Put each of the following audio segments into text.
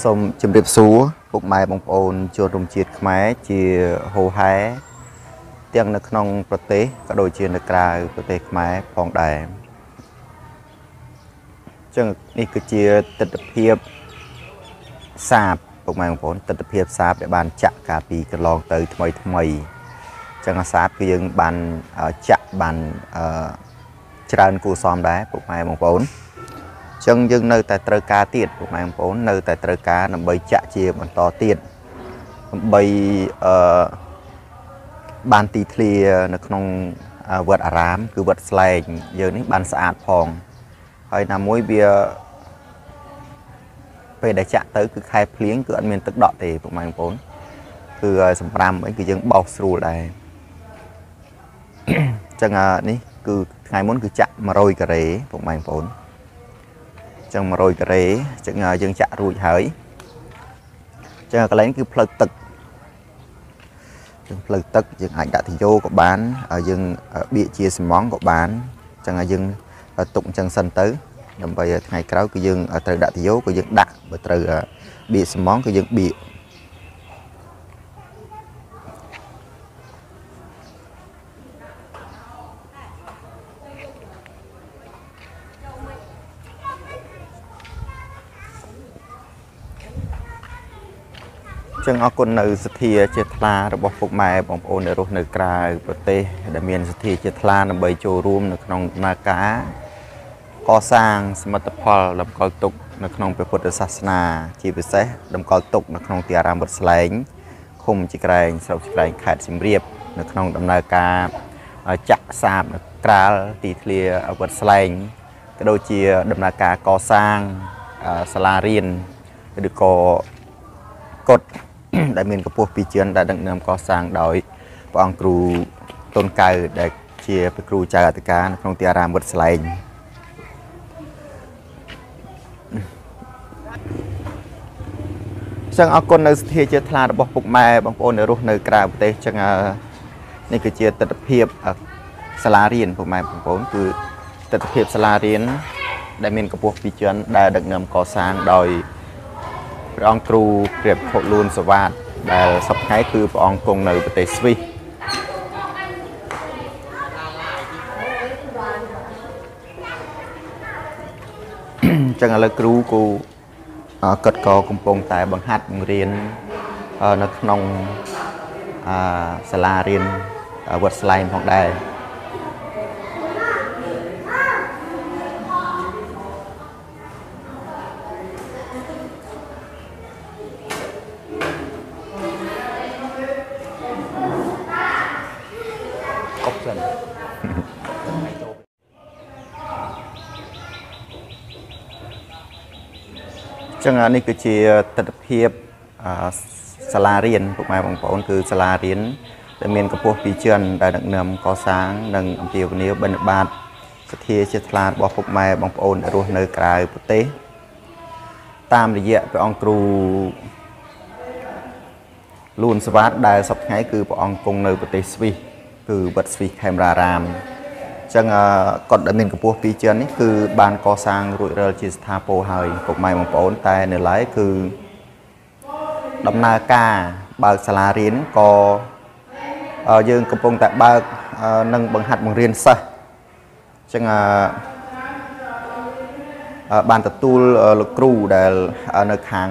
សូមជម្រាបសួរពុកម៉ែបងប្អូនជនរួមជាតិខ្មែរជាហូហែទាំងនៅក្នុងប្រទេសក៏ដូចជានៅក្រៅប្រទេសខ្មែរផងដែរអញ្ចឹងនេះគឺជាទស្សនភាពសាបពុកម៉ែបងប្អូនទស្សនភាពសាបដែលបានចាក់កាលពីកន្លងទៅថ្មីថ្មីអញ្ចឹងអាសាបគឺយើងបានចាក់បានអឺច្រើនគួរសមដែរពុកម៉ែបងប្អូន ចឹងយើងនៅតែត្រូវការទៀតពុកម៉ែបងប្អូននៅតែត្រូវការដើម្បីចាក់ជាបន្តទៀតដើម្បីអឺបានទីធ្លានៅក្នុងវត្តអារាម គឺវត្តស្លែងយើងនេះបានស្អាតផងហើយណាមួយវាពេលដែលចាក់ទៅគឺខែភ្លៀងគឺអត់មានទឹកដក់ទេពុកម៉ែបងប្អូនគឺសម្រាមអីគឺយើងបោសស្រួលដែរអញ្ចឹងនេះគឺថ្ងៃមុនគឺចាក់100ការ៉េពុកម៉ែបងប្អូន ចឹង100ការ៉េចឹងយើងចាក់រួចហើយចឹងកន្លែងគឺផ្លូវទឹកយើងផ្លូវទឹកយើងអាចដាក់ទយោក៏បានយើងបៀកជាសំងក៏បានចឹងយើងទុកអញ្ចឹងសិនទៅដើម្បីថ្ងៃក្រោយគឺយើងត្រូវដាក់ទយោក៏យើងដាក់បើត្រូវបៀកសំងគឺយើងបៀក ចឹងអរគុណនៅសទ្ធាជាថ្លារបស់ពុកម៉ែបងប្អូនដែលរស់នៅក្រៅប្រទេសដែលមានសទ្ធាជាថ្លាដើម្បីចូលរួមនៅក្នុងដំណើរការកសាងសមិទ្ធផលតម្កល់ទុកនៅក្នុងព្រះពុទ្ធសាសនាជាពិសេសតម្កល់ទុកនៅក្នុងទីអារាមវត្តស្លែងឃុំជីក្រែងស្រុកជីក្រែងខេត្តសៀមរាបនៅក្នុងដំណើរការចាក់សាបក្រាលទីធ្លាវត្តស្លែងក៏ដូចជាដំណើរការកសាងសាលារៀនឬក៏កុដ ដែលមានកម្ពស់ពីជឿនដែលដឹកនាំកសាងដោយព្រះអង្គគ្រូតុនកៅដែលជាព្រះគ្រូចៅអធិការនៅក្នុងទីអារាមវត្តស្លែងចឹងអរគុណនៅសធាជាថ្លារបស់ពុកម៉ែបងប្អូនដែលរស់នៅក្រៅប្រទេសចឹងនេះគឺជាទស្សនភាពសាលារៀនពុកម៉ែបងប្អូនគឺទស្សនភាពសាលារៀនដែលមានកម្ពស់ពីជឿនដែលដឹកនាំកសាងដោយ ព្រះអង្គគ្រូព្រះភុលួនសវ៉ាតដែលសប្តាហ៍គឺព្រះអង្គគង់នៅប្រទេសស្វីសចឹងឥឡូវគ្រូគូកត់កកំពុងតែបង្ហាត់បង្រៀននៅក្នុងសាលារៀនវត្តស្លែងផងដែរ ចឹងនេះគឺជាទស្សនភាពសាលារៀនពុកម៉ែបងប្អូនគឺសាលារៀនដែលមានកម្ពស់ពីជឿនដែលដឹកនាំកសាងនិងអំពាវនាវបិណ្ឌបាតសទ្ធាជាថ្លារបស់ពុកម៉ែបងប្អូនដែលរស់នៅក្រៅប្រទេសតាមរយៈព្រះអង្គគ្រូលួនសវ៉ាតដែលសប្តាហ៍គឺព្រះអង្គគង់នៅប្រទេសស្វីសគឺវត្តស្វីសខេមរារាម ចឹងគាត់ដែលមានកម្ពស់ពីជឿននេះគឺបានកសាងរួចរាល់ជាស្ថាពរហើយពុកម៉ែបងប្អូនតែនៅឡើយគឺដំណើរការបើកសាលារៀនក៏យើងកំពុងតែបើកនិងបង្ហាត់បង្រៀនសិស្សចឹងបានទទួលលោកគ្រូដែលនៅខាង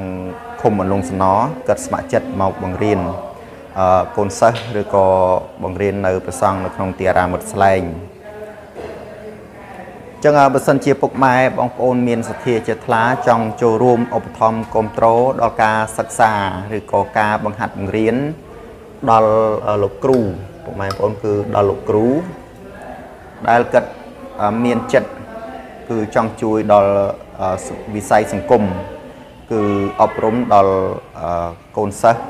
ឃុំមន្លងសណគាត់ស្ម័គ្រចិត្តមកបង្រៀនកូនសិស្សឬក៏បង្រៀននៅប្រសង់នៅក្នុងទីអារាមវត្តស្លែង ចឹងបើសិនជាពុកម៉ែបងប្អូនមានសទ្ធាជាថ្លាចង់ចូលរួមឧបត្ថម្ភគ្រប់គ្រងដល់ការសិក្សាឬក៏ការបង្ហាត់បង្រៀនដល់លោកគ្រូពុកម៉ែបងប្អូនគឺដល់លោកគ្រូដែលគាត់មានចិត្តគឺចង់ជួយដល់វិស័យសង្គមគឺអប់រំដល់កូនសិស្ស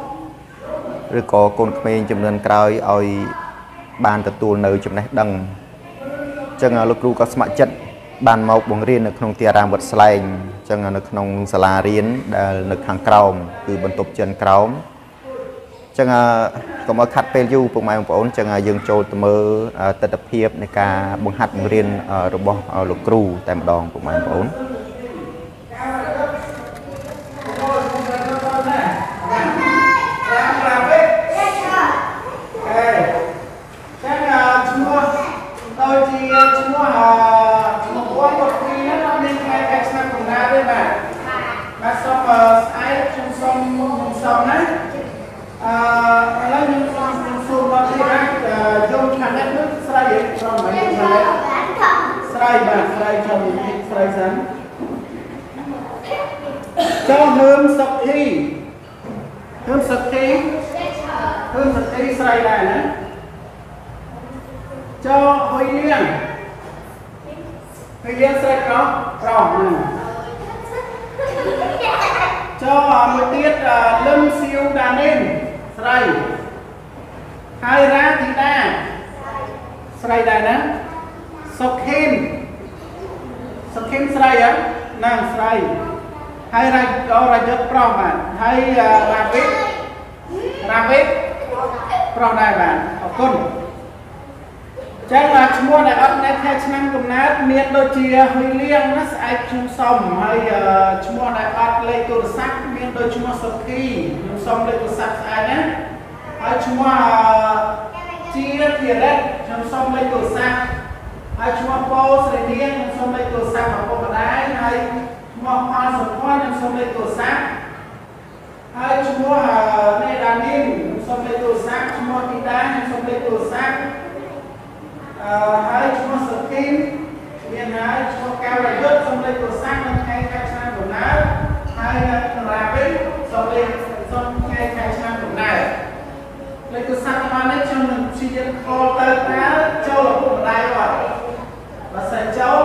ឬក៏កូនក្មេងចំនួនក្រោយឲ្យបានទទួលនៅចំណេះដឹង ចឹងលោកគ្រូក៏ស្ម័គ្រចិត្តបានមកបង្រៀននៅក្នុងទីអារាមវត្តស្លែងចឹងនៅក្នុងសាលារៀនដែលនៅខាងក្រោមគឺបន្ទប់ចិនក្រោមចឹងកុំឲ្យខាត់ពេលយូរពុកម៉ែបងប្អូនចឹងយើងចូលទៅមើលទស្សនវិជ្ជានៃការបង្ហាត់បង្រៀនរបស់លោកគ្រូតែម្ដងពុកម៉ែបងប្អូន ស្រ័យបាទស្រ័យចាំស្រ័យសិនចុះហើមសុខធីហើមសុខធីហើមសុខធីស្រ័យដែរណា ចុះហុយលៀងហុយលៀងស្រ័យប្រុសប្រុសហ្នឹងចុះមួយទៀតលឹមសៀវដានេនស្រ័យហើយរាធីតាស្រ័យដែរណាសុខេនសុខេនស្រ័យហ្នឹងស្រ័យហើយរាជរាជយុទ្ធប្រុសបាទហើយរាវិតរាវិតប្រុសដែរបាទអរគុណ ចឹងឈ្មោះដែលអត់នៅខែឆ្នាំកំណើតមានដូចជាហ៊ុយលៀងណាស្អែកខ្ញុំសុំហើយឈ្មោះដែលអត់លេខទូរស័ព្ទមានដូចឈ្មោះសុខីខ្ញុំសុំលេខទូរស័ព្ទស្អែកណាហើយឈ្មោះជាធីរ៉េតខ្ញុំសុំលេខទូរស័ព្ទហើយឈ្មោះពោស្រីនាងខ្ញុំសុំលេខទូរស័ព្ទរបស់ពុកម្ដាយហើយឈ្មោះផលសុភ័ណ្ឌខ្ញុំសុំលេខទូរស័ព្ទហើយឈ្មោះនេដានីនខ្ញុំសុំលេខទូរស័ព្ទឈ្មោះធីតាខ្ញុំសុំលេខទូរស័ព្ទ អឺហើយឈ្មោះសុគីនមានហើយឈ្មោះកៅរយុទ្ធសុំលេខទូរស័ព្ទនៅថ្ងៃខែឆ្នាំកំណើតហើយរាវិនសុំលេខសុំថ្ងៃខែឆ្នាំកំណើតលេខទូរស័ព្ទរបស់នេះខ្ញុំនឹងព្យាយាមខលទៅតាចូលឪពុកម្ដាយគាត់បើសិនចូល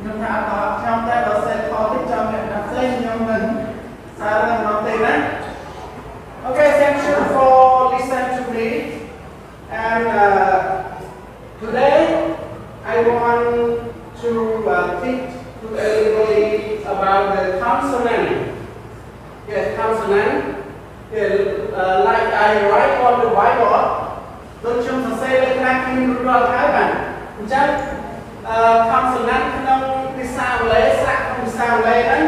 ខ្ញុំថាអត់ខ្ញុំតែបើសិនខលទៅចាំអ្នកណាផ្សេងខ្ញុំនឹងសារ Yes, consonant. Yeah, uh, like I write on the whiteboard. ដូចខ្ញុំសរសេរលើក្រាស់ខ្ញុំរួចរាល់ហើយបាទអញ្ចឹងអឺ consonant ក្នុងភាសាអង់គ្លេសស្រៈក្នុងភាសាអង់គ្លេសហ្នឹង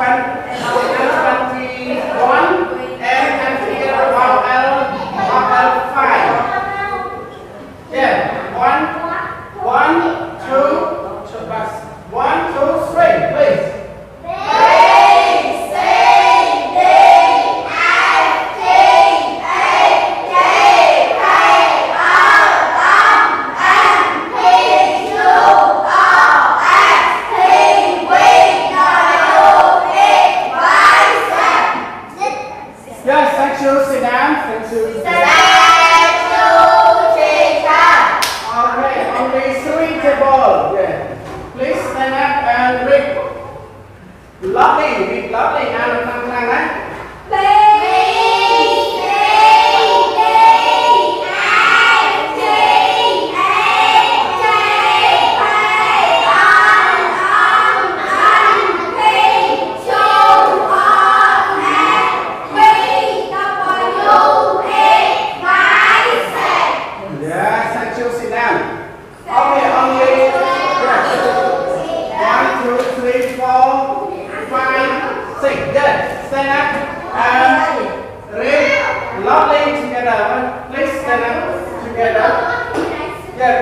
2021 2021 Stand up and read lovely together. Please stand up together. Yeah,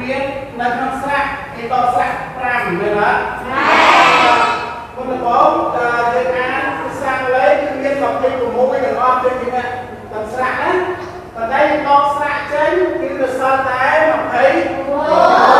មាននៅក្នុងស្រាក់គេតស្រាក់5មែនអត់មុនដំបូងតើយើងអានស្រាក់លេខគឺមាន26ឯទាំងអស់ចេញពីនេះតាមស្រាក់ណាប៉ុន្តែយើងតស្រាក់ចេញគឺវាសល់តែ26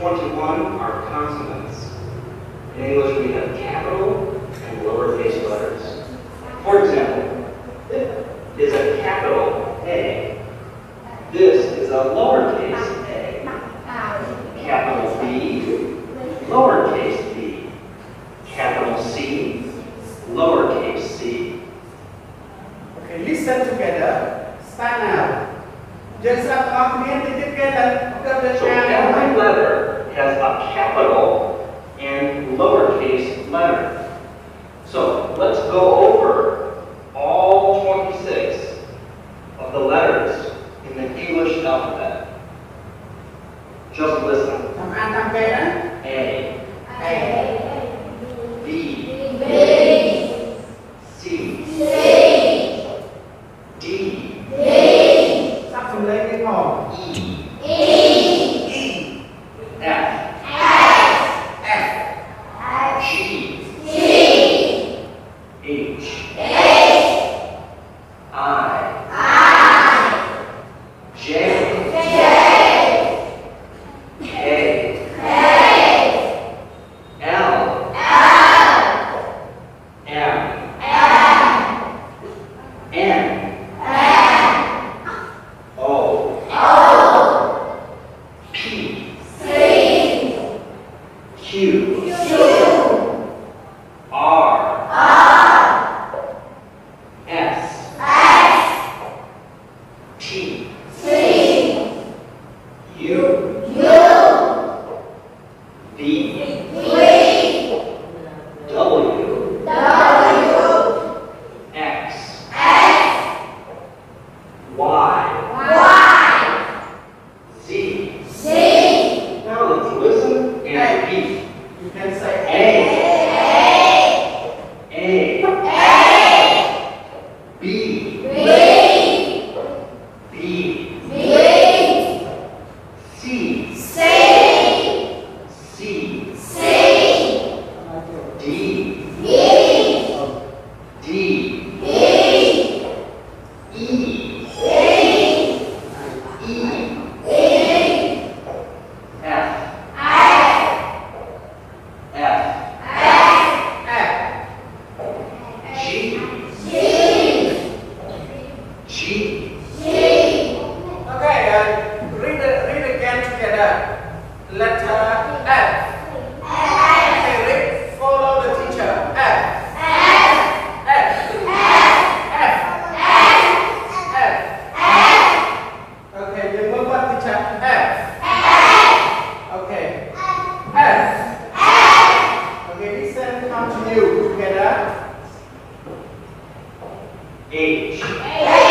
are vowels. 21 are consonants. In English, we have capital Just listen. Why? Age. Age.